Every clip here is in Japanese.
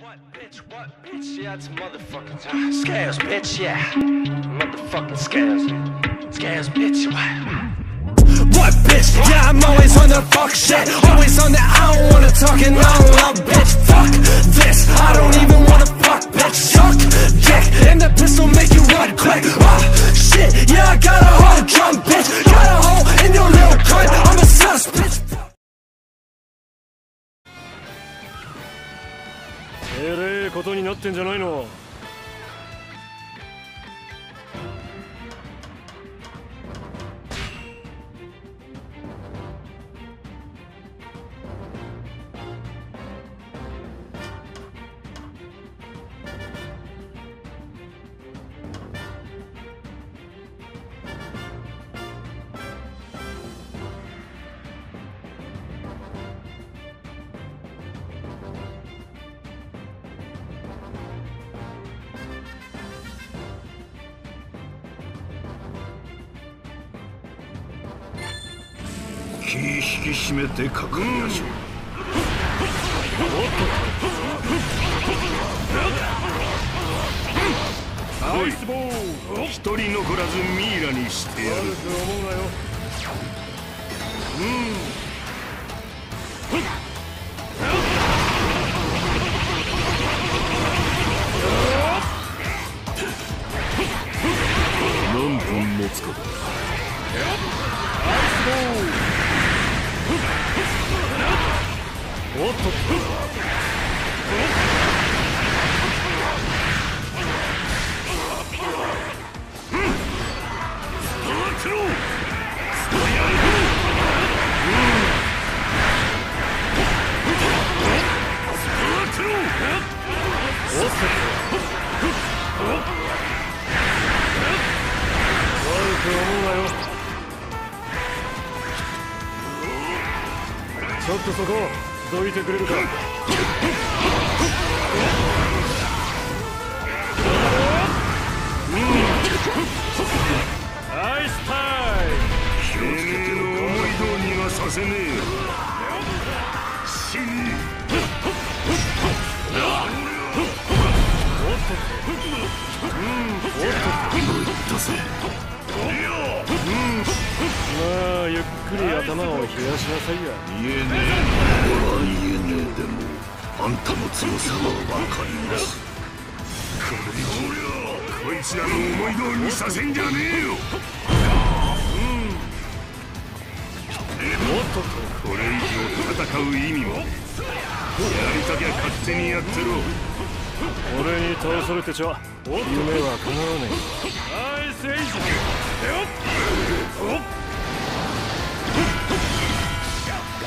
What bitch, what bitch, yeah, it's motherfucking time. Scales, bitch, yeah. Motherfucking scales. Scales, bitch, what? What bitch? Yeah, I'm always on the fuck shit. Always on the I don't wanna talk and I don't love bitch. Fuck this. I don't even wanna fuck bitch. Suck dick. And the pistol make you run quick. Oh shit. Yeah, I got a whole drum bitch. Got a hole in your little cunt. I'm a sus bitch. えれえことになってんじゃないの。気引き締めてかかりましょう、ナイスボール一人残らずミイラにしてやる。うん。とそこどいてくれるか。ナイスタイムてめえの思い通りにはさせねえ死にったぜまあゆっくり頭を冷やしなさいや言えねえ俺は言えねえでもあんたの強さは分かります。これ以上こいつらの思い通りにさせんじゃねえよ。これ以上戦う意味もやりたきゃ勝手にやってろ。俺に倒されてちゃ夢は叶わねえ。ナイスエイ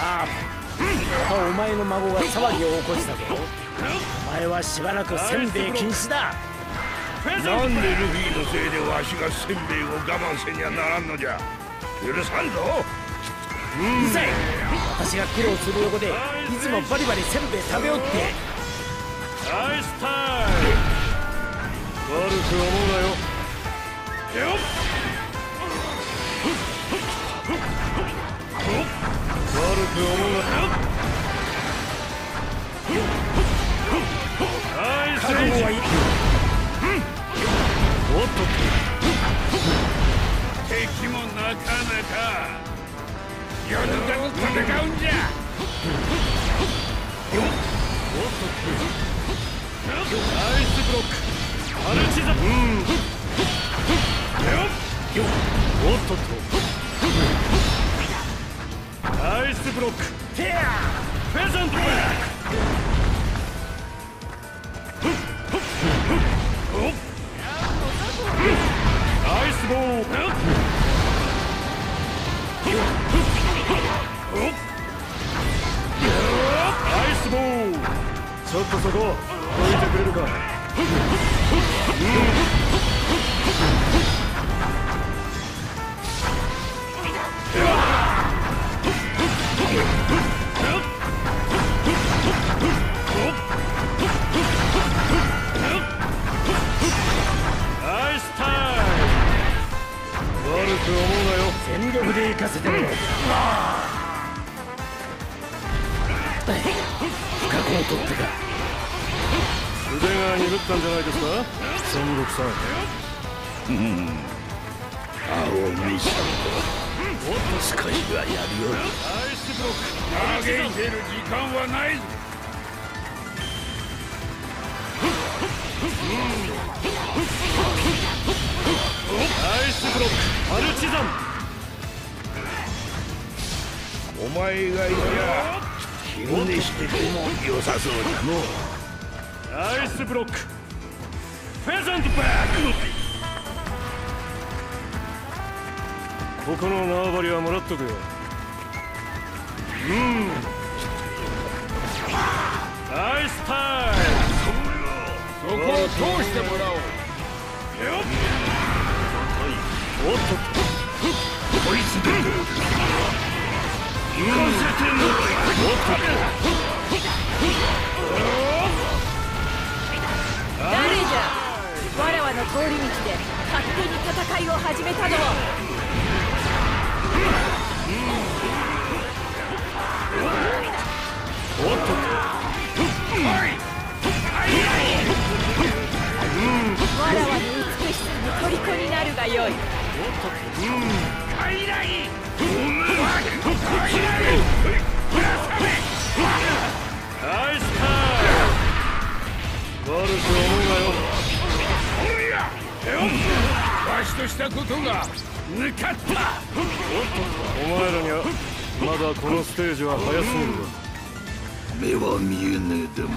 ジガープお前の孫が騒ぎを起こしたぞお前はしばらくせんべい禁止だ。なんでルフィのせいでわしがせんべいを我慢せにゃならんのじゃ。許さんぞ。うるさい。私が苦労する横でいつもバリバリせんべい食べよって。ナイスタイム。悪く思うなよ。よっ。と敵もなかなか夜だと戦うんじゃロックフェザントバックナイスボールナイスボーちょっとそこどいてくれるか。く思うなよ。全力で行かせてみろ不覚を取ってか。腕が鈍ったんじゃないですか？戦国さん。青虫もっと。少しはやるよナイスブロック嘆いてる時間はないぞナイスブロック。マルチザン。お前がいりゃ昼寝してても良さそうだのナイスブロック。フェザントバック。ここの縄張りはもらっとくよ。うん。ナイスタイそこを通してもらおう。ムおっとこいつで行かせてもらえ誰じゃ？わらわの通り道で勝手に戦いを始めたの。ことが抜かった。お前らにはまだこのステージは早すぎる目は見えねえでも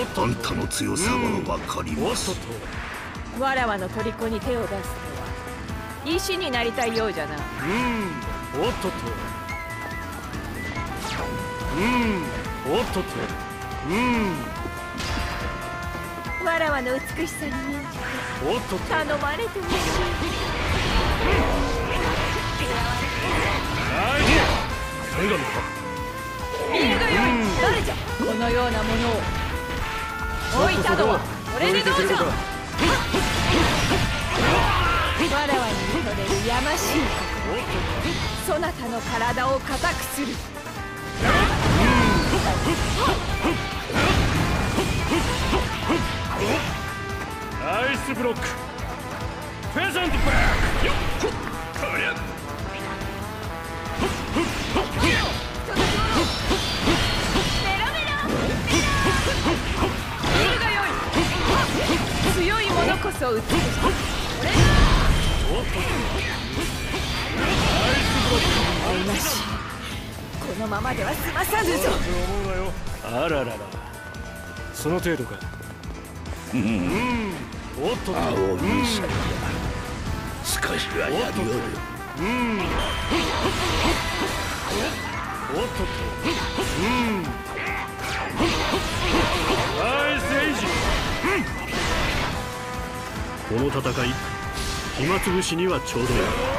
おっとあんたの強さはわかります。わらわの虜に手を出すとは石になりたいようじゃなうん。おっとっと。うん。おっと。っとうん。わらわの美しさに免じおっとっとて頼まれてほしい女神か見るがよい誰じゃ？このようなものを。置いたのはこれでどうじゃわらわに見とれるやましい心そなたの体を。固くするナイスブロックフェザントバックこそ美しいおなしこのままでは済まさぬぞ。思うなよあららら。その程度か。うん。おっとっと。青虫だ少しはやるようん。おっとっと。うん。ナイスエイジこの戦い暇つぶしにはちょうどいい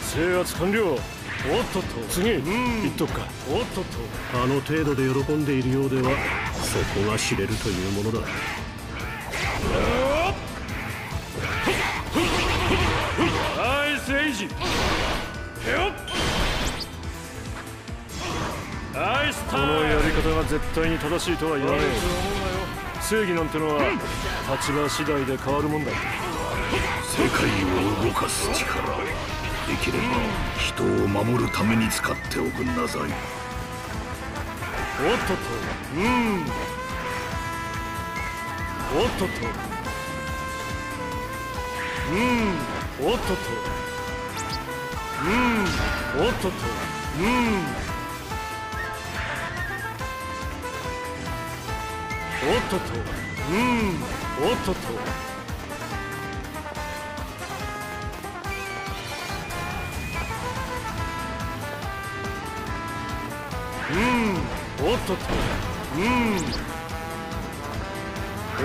制圧完了。おっとっと。次言っとくか。おっとっと。あの程度で喜んでいるようではそこが知れるというものだ。アイスエイジアイスタイムこのやり方が絶対に正しいとは言わねえ。正義なんてのは立場次第で変わるもんだ世界を動かす力。できれば人を守るために使っておくんなさい。おっとと。うん。おっとと。うん。おっとと。うん。おっとと。うん。おっとと。うん。おっとと。おっとっと。うん。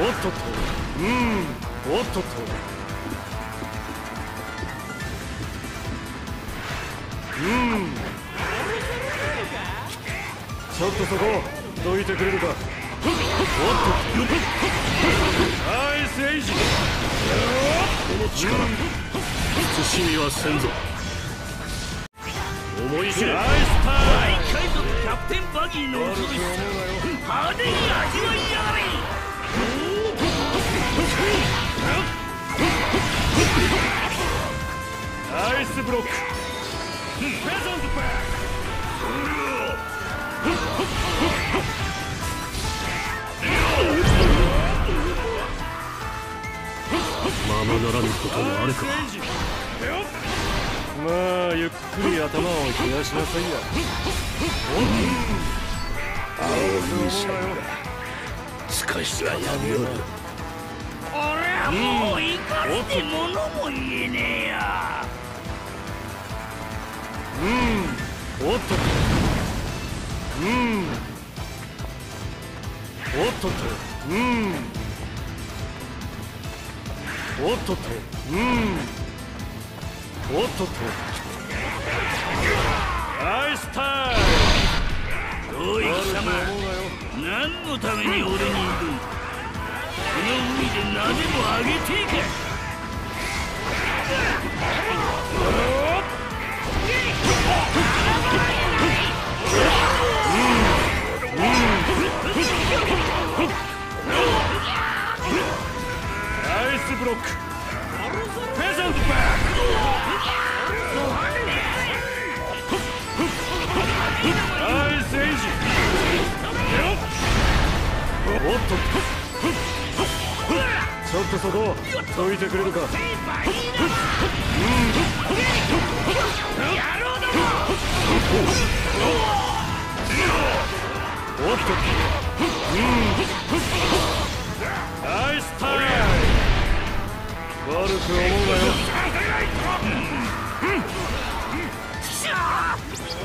おっとっと。うん。おっとっとちょっとそこどいてくれるかおっとナイスエイジこの力慎みはせん。ぞ思い知れナイステンバギーの恐ろしさ派手に味わいやがれナイスブロックペザントバックままならぬこともあるか。まあゆっくり頭を冷やしなさいや青いシャ少しはやめよう俺はもう怒りで物も言えねえやおっとっと。うん。おっとっと。うん。おっとっと。うんおっとっとナイスタイムおい貴様何のために俺にいるこの海でなでもあげてえかナイスブロックフェザントバックナイスエイジおっとちょっとそこどいてくれるかナイスタイムく思うなよ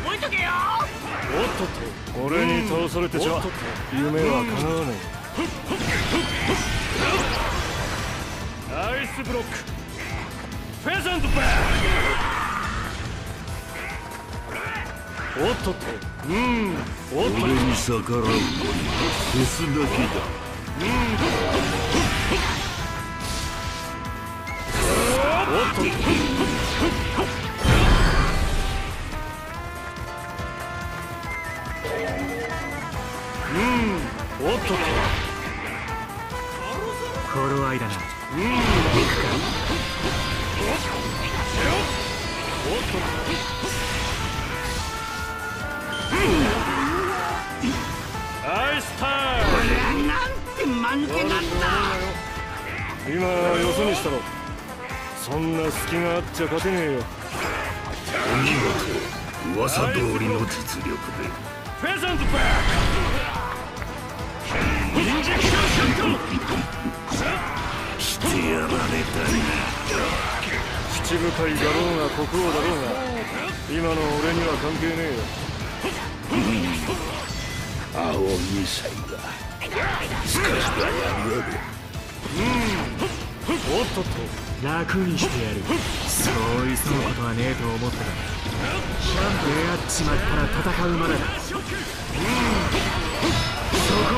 覚えとけよおっとっと俺に倒されてちゃ夢は叶わねえナイスブロックフェザントバックおっとっとうんおっとっと俺に逆らうのにフェスだけだ。うんおっとっと。頃合いだなナイスタイムなんて間抜けなんだ。今よそにしたろそんな隙があっちゃ勝てねえよ。お見事噂通りの実力で。フェザントバッしてやられたな。ク口深いだろうが国王だろうが今の俺には関係ねえよ。青二歳は少しはやめようおっとっと楽にしてやる。そう急ぐことはねえと思ってた。出会っちまったら戦うまでだ。そこ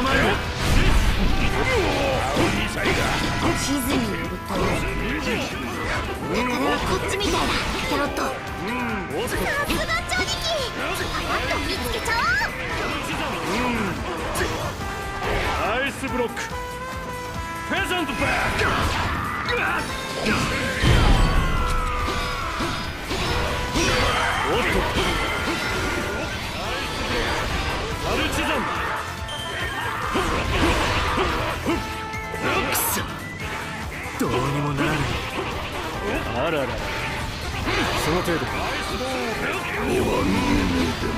まで。地図によると宝はこっちみたいだキャロットさすがパパッと見つけちゃおうとナイスブロック。フェザントバックどうにもならないあららその程度か目は見えねえでも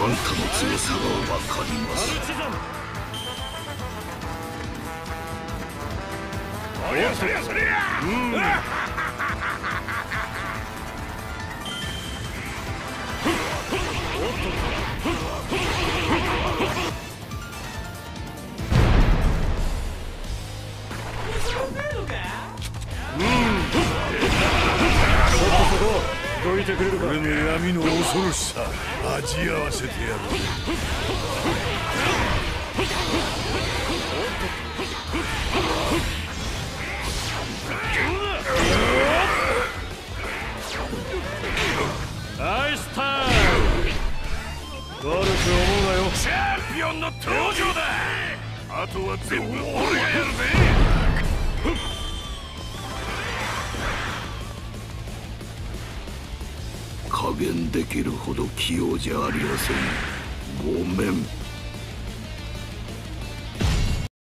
あんたの強さはわかりますりゃそりゃそりゃどいてくるかの闇の恐ろしさ味合わせてやろうは全部俺がやるぜ。加減できるほど器用じゃありません。ごめん。